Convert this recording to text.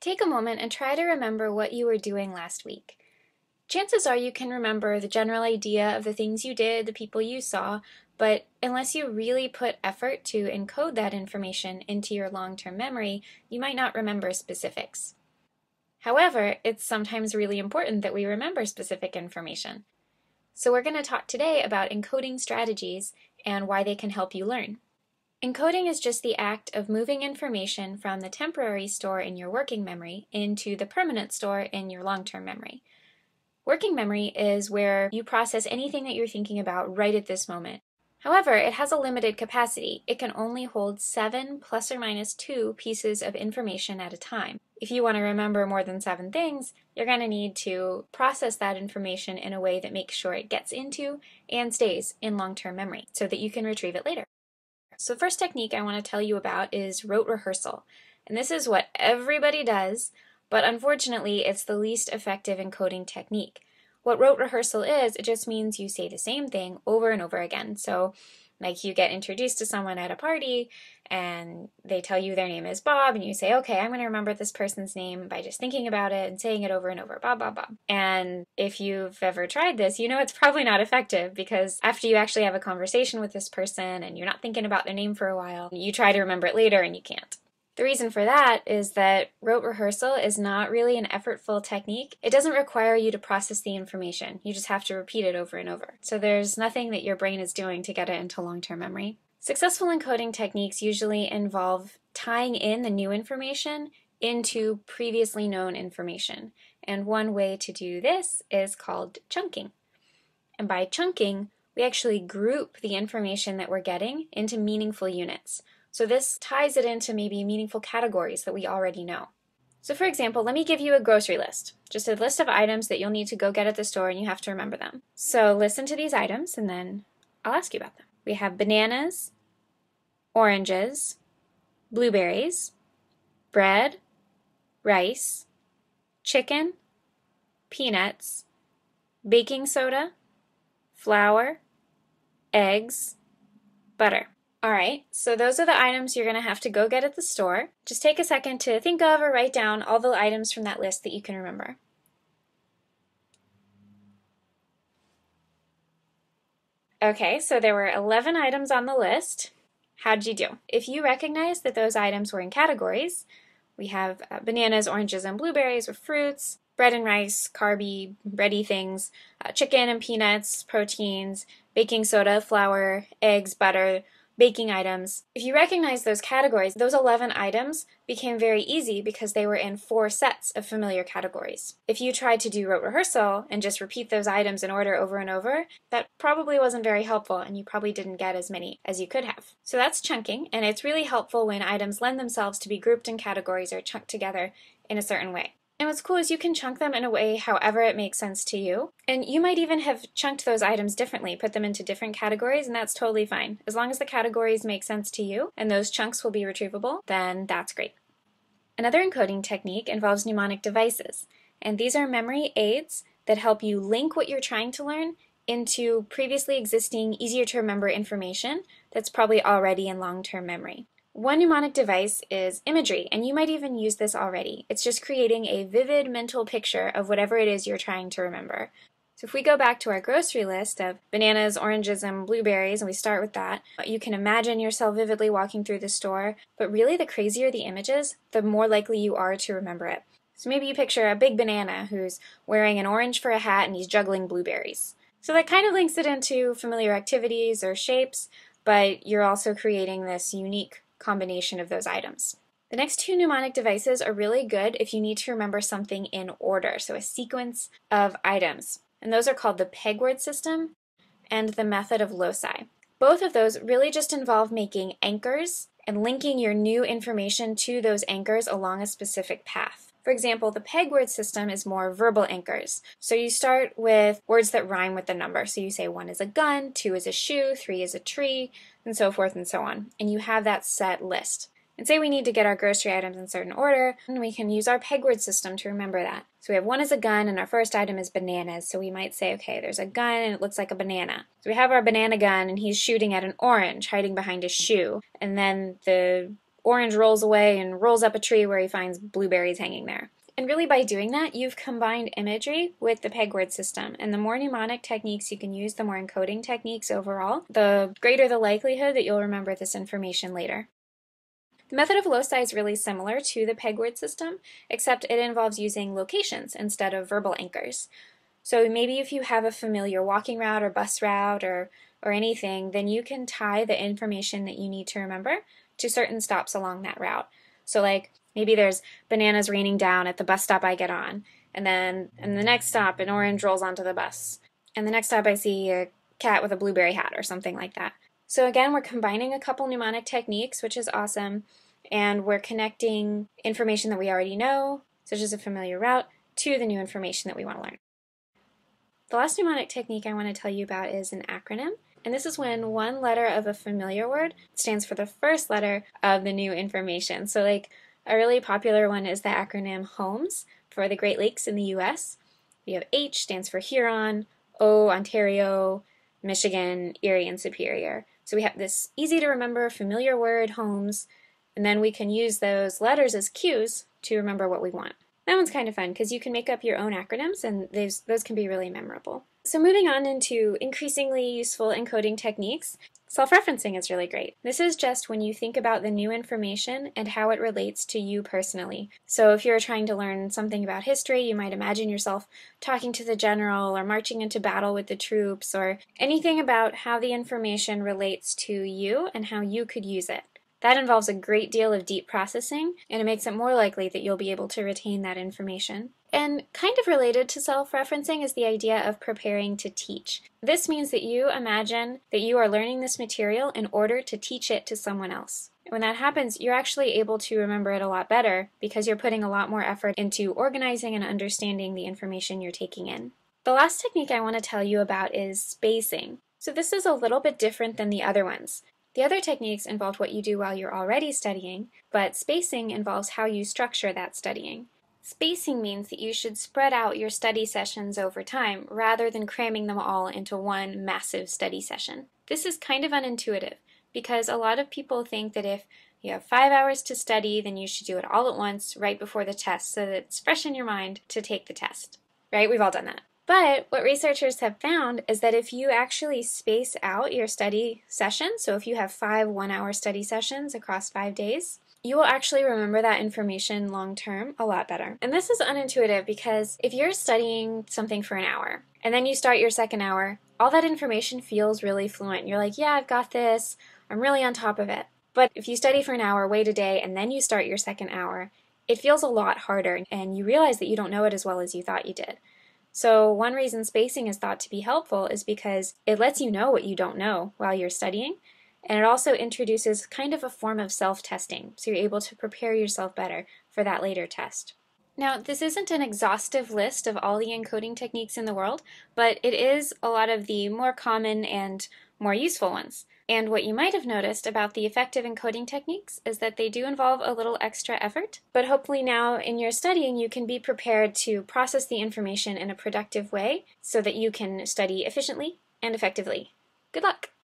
Take a moment and try to remember what you were doing last week. Chances are you can remember the general idea of the things you did, the people you saw, but unless you really put effort to encode that information into your long term memory, you might not remember specifics. However, it's sometimes really important that we remember specific information. So, we're going to talk today about encoding strategies and why they can help you learn. Encoding is just the act of moving information from the temporary store in your working memory into the permanent store in your long term memory. Working memory is where you process anything that you're thinking about right at this moment. However, it has a limited capacity. It can only hold 7 plus or minus 2 pieces of information at a time. If you want to remember more than 7 things, you're going to need to process that information in a way that makes sure it gets into and stays in long term memory so that you can retrieve it later. So, the first technique I want to tell you about is rote rehearsal. And this is what everybody does, but unfortunately, it's the least effective encoding technique. What rote rehearsal is, it just means you say the same thing over and over again. So, like you get introduced to someone at a party and they tell you their name is Bob, and you say, okay, I'm going to remember this person's name by just thinking about it and saying it over and over Bob, Bob, Bob. And if you've ever tried this, you know it's probably not effective because after you actually have a conversation with this person and you're not thinking about their name for a while, you try to remember it later and you can't. The reason for that is that rote rehearsal is not really an effortful technique. It doesn't require you to process the information. You just have to repeat it over and over. So there's nothing that your brain is doing to get it into long term memory. Successful encoding techniques usually involve tying in the new information into previously known information. And one way to do this is called chunking. And by chunking, we actually group the information that we're getting into meaningful units. So this ties it into maybe meaningful categories that we already know. So for example, let me give you a grocery list, just a list of items that you'll need to go get at the store and you have to remember them. So listen to these items and then I'll ask you about them. We have bananas, oranges, blueberries, bread, rice, chicken, peanuts, baking soda, flour, eggs, butter. All right, so those are the items you're going to have to go get at the store. Just take a second to think of or write down all the items from that list that you can remember. Okay, so there were 11 items on the list. How'd you do? If you recognize that those items were in categories, we have uh, bananas, oranges, and blueberries with fruits, bread and rice, carby, bready things, uh, chicken and peanuts, proteins, baking soda, flour, eggs, butter, baking items. If you recognize those categories, those 11 items became very easy because they were in four sets of familiar categories. If you tried to do rote rehearsal and just repeat those items in order over and over, that probably wasn't very helpful and you probably didn't get as many as you could have. So that's chunking, and it's really helpful when items lend themselves to be grouped in categories or chunked together in a certain way. And what's cool is you can chunk them in a way however it makes sense to you. And you might even have chunked those items differently, put them into different categories, and that's totally fine. As long as the categories make sense to you and those chunks will be retrievable, then that's great. Another encoding technique involves mnemonic devices, and these are memory aids that help you link what you're trying to learn into previously existing, easier to remember information that's probably already in long term memory. One mnemonic device is imagery, and you might even use this already. It's just creating a vivid mental picture of whatever it is you're trying to remember. So if we go back to our grocery list of bananas, oranges, and blueberries, and we start with that, you can imagine yourself vividly walking through the store, but really the crazier the images, the more likely you are to remember it. So maybe you picture a big banana who's wearing an orange for a hat and he's juggling blueberries. So that kind of links it into familiar activities or shapes, but you're also creating this unique combination of those items. The next two mnemonic devices are really good if you need to remember something in order, so a sequence of items. And those are called the pegword system and the method of loci. Both of those really just involve making anchors and linking your new information to those anchors along a specific path. For example, the pegword system is more verbal anchors. So you start with words that rhyme with the number. So you say one is a gun, two is a shoe, three is a tree, and so forth and so on. And you have that set list. And say we need to get our grocery items in certain order, and we can use our pegword system to remember that. So we have one is a gun, and our first item is bananas. So we might say, okay, there's a gun, and it looks like a banana. So we have our banana gun, and he's shooting at an orange hiding behind a shoe. And then the orange rolls away and rolls up a tree where he finds blueberries hanging there. And really, by doing that, you've combined imagery with the peg word system. And the more mnemonic techniques you can use, the more encoding techniques overall, the greater the likelihood that you'll remember this information later. The method of loci is really similar to the peg word system, except it involves using locations instead of verbal anchors. So maybe if you have a familiar walking route or bus route or, or anything, then you can tie the information that you need to remember to certain stops along that route. So like maybe there's bananas raining down at the bus stop I get on, and then and the next stop an orange rolls onto the bus. And the next stop I see a cat with a blueberry hat or something like that. So again, we're combining a couple mnemonic techniques, which is awesome, and we're connecting information that we already know, such as a familiar route, to the new information that we want to learn. The last mnemonic technique I want to tell you about is an acronym. And this is when one letter of a familiar word stands for the first letter of the new information. So, like a really popular one is the acronym HOMES for the Great Lakes in the US. We have H stands for Huron, O, Ontario, Michigan, Erie, and Superior. So we have this easy to remember familiar word, HOMES, and then we can use those letters as cues to remember what we want. That one's kind of fun because you can make up your own acronyms and those, those can be really memorable. So moving on into increasingly useful encoding techniques, self-referencing is really great. This is just when you think about the new information and how it relates to you personally. So if you're trying to learn something about history, you might imagine yourself talking to the general or marching into battle with the troops or anything about how the information relates to you and how you could use it. That involves a great deal of deep processing, and it makes it more likely that you'll be able to retain that information. And kind of related to self referencing is the idea of preparing to teach. This means that you imagine that you are learning this material in order to teach it to someone else. When that happens, you're actually able to remember it a lot better because you're putting a lot more effort into organizing and understanding the information you're taking in. The last technique I want to tell you about is spacing. So, this is a little bit different than the other ones. The other techniques involve what you do while you're already studying, but spacing involves how you structure that studying. Spacing means that you should spread out your study sessions over time rather than cramming them all into one massive study session. This is kind of unintuitive because a lot of people think that if you have five hours to study, then you should do it all at once right before the test so that it's fresh in your mind to take the test. Right? We've all done that. But what researchers have found is that if you actually space out your study sessions, so if you have five one hour study sessions across five days, you will actually remember that information long term a lot better. And this is unintuitive because if you're studying something for an hour and then you start your second hour, all that information feels really fluent. You're like, yeah, I've got this, I'm really on top of it. But if you study for an hour, wait a day, and then you start your second hour, it feels a lot harder and you realize that you don't know it as well as you thought you did. So, one reason spacing is thought to be helpful is because it lets you know what you don't know while you're studying, and it also introduces kind of a form of self testing, so you're able to prepare yourself better for that later test. Now, this isn't an exhaustive list of all the encoding techniques in the world, but it is a lot of the more common and more useful ones. And what you might have noticed about the effective encoding techniques is that they do involve a little extra effort, but hopefully now in your studying you can be prepared to process the information in a productive way so that you can study efficiently and effectively. Good luck!